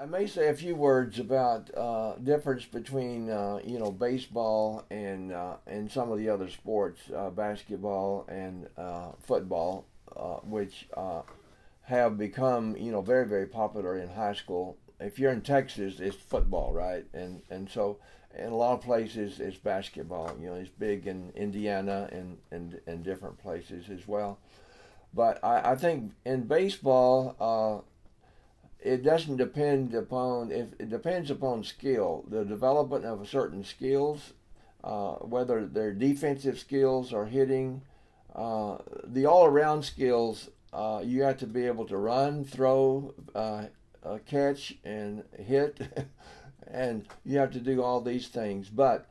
I may say a few words about uh, difference between uh, you know baseball and uh, and some of the other sports, uh, basketball and uh, football, uh, which have become you know very very popular in high school. If you're in Texas, it's football, right? And and so in a lot of places it's basketball. You know, it's big in Indiana and and, and different places as well. But I, I think in baseball it doesn't depend upon if it depends upon skill, the development of certain skills, uh, whether they're defensive skills or hitting, uh, the all-around skills. Uh, you have to be able to run, throw, uh, uh, catch, and hit, and you have to do all these things. But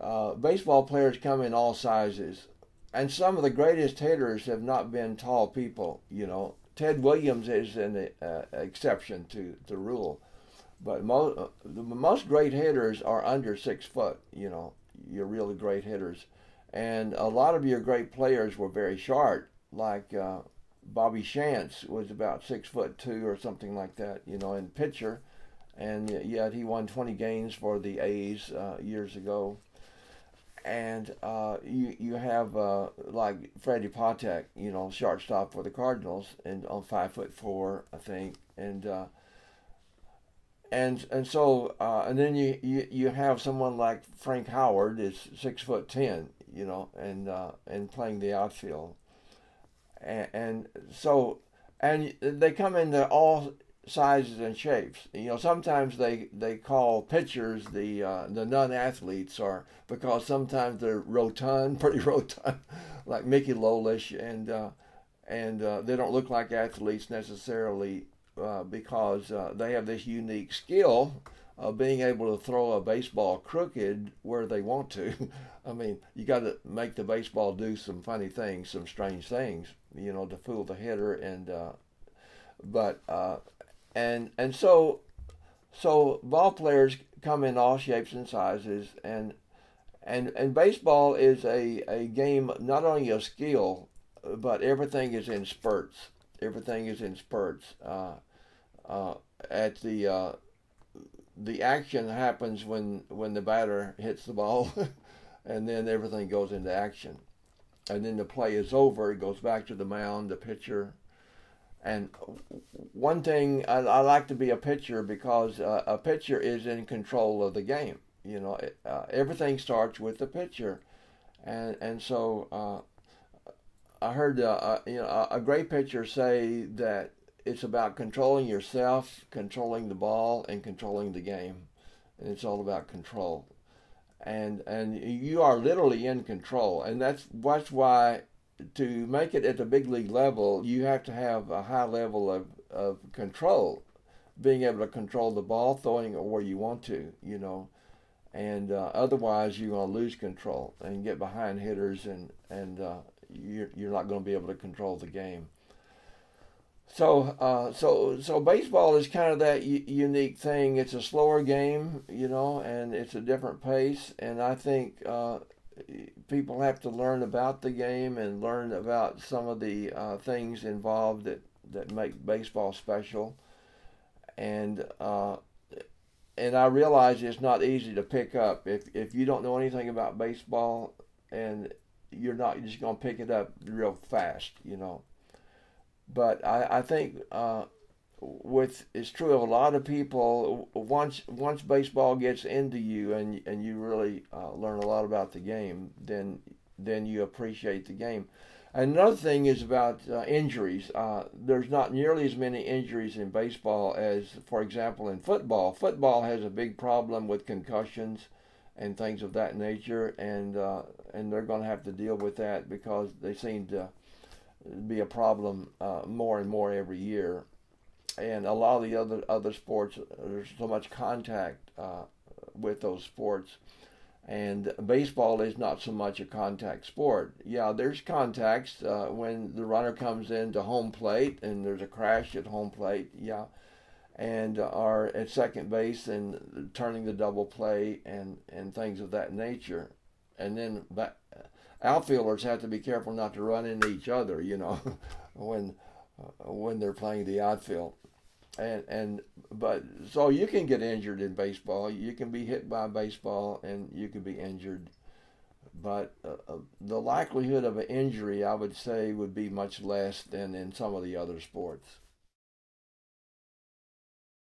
uh, baseball players come in all sizes, and some of the greatest hitters have not been tall people. You know, Ted Williams is an uh, exception to the rule, but most uh, the most great hitters are under six foot. You know, your really great hitters, and a lot of your great players were very short, like uh, Bobby Shantz was about six foot two or something like that. You know, in pitcher, and yet he won 20 games for the A's uh, years ago and uh, you you have uh, like Freddie Patek, you know, shortstop for the Cardinals, and on five foot four, I think, and uh, and and so uh, and then you, you you have someone like Frank Howard is six foot ten, you know, and uh, and playing the outfield, and, and so and they come into all sizes and shapes. You know, sometimes they, they call pitchers the uh, the non-athletes, or because sometimes they're rotund, pretty rotund, like Mickey Lolich, and uh, and uh, they don't look like athletes necessarily uh, because uh, they have this unique skill of being able to throw a baseball crooked where they want to. I mean, you got to make the baseball do some funny things, some strange things, you know, to fool the hitter and. Uh, but and and so so ball players come in all shapes and sizes and and and baseball is a, a game not only of skill but everything is in spurts. Everything is in spurts. Uh, uh, at the uh, the action happens when when the batter hits the ball and then everything goes into action. And then the play is over. It goes back to the mound the pitcher and one thing I, I like to be a pitcher because uh, a pitcher is in control of the game. You know, uh, everything starts with the pitcher, and and so uh, I heard uh, uh, you know a great pitcher say that it's about controlling yourself, controlling the ball, and controlling the game, and it's all about control, and and you are literally in control, and that's that's why to make it at the big league level, you have to have a high level of, of control, being able to control the ball, throwing it where you want to, you know. And uh, otherwise, you're going to lose control and get behind hitters, and and uh, you're you're not going to be able to control the game. So, uh, so, so baseball is kind of that u- unique thing. It's a slower game, you know, and it's a different pace. And I think uh, people have to learn about the game and learn about some of the uh, things involved that, that make baseball special. And uh, and I realize it's not easy to pick up if if you don't know anything about baseball and you're not just going to pick it up real fast, you know. But I I think uh, with it's true of a lot of people once once baseball gets into you and and you really uh, learn a lot about the game then then you appreciate the game. Another thing is about uh, injuries. Uh, there's not nearly as many injuries in baseball as for example in football. Football has a big problem with concussions and things of that nature and uh, and they're going to have to deal with that because they seem to be a problem uh, more and more every year and a lot of the other other sports, there's so much contact uh, with those sports. And baseball is not so much a contact sport. Yeah, there's contacts uh, when the runner comes into home plate and there's a crash at home plate. Yeah, and are at second base and turning the double play and and things of that nature. And then back, outfielders have to be careful not to run into each other. You know, when uh, when they're playing the outfield and and but so you can get injured in baseball. You can be hit by baseball and you can be injured. But uh, uh, the likelihood of an injury, I would say, would be much less than in some of the other sports.